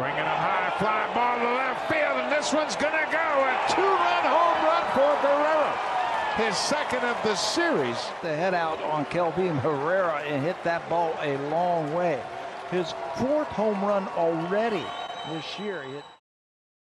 Bringing a high fly ball to left field, and this one's going to go. A two-run home run for Guerrero. His second of the series. The head out on Kelvin Herrera and hit that ball a long way. His fourth home run already this year.